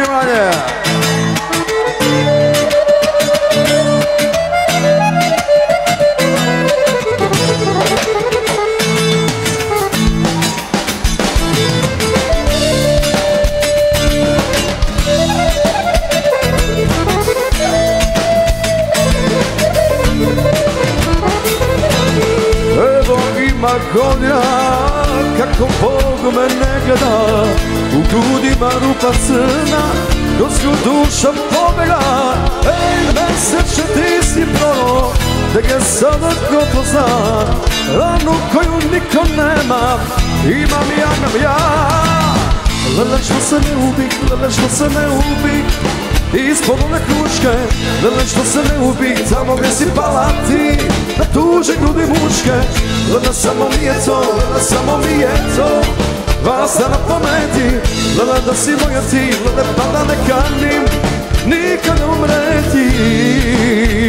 внимание! Evo ima konja, kako Bog me ne U grudima rupa crna, kroz duša pobjega Ej meseče ti si prorok, da ga sada ko pozna Ranu koju niko nema, imam ja, imam ja. Lele što se ne ubi, lele što se ne ubi Ispod one kručke, lele što se ne ubi Tamo gdje si pala ti, na tuže grudi muške. Lele samo mi je to, lele samo mi je Vasa na pameti Lala da si moja ti Lala pa da ne kanim Nikad ne umreti.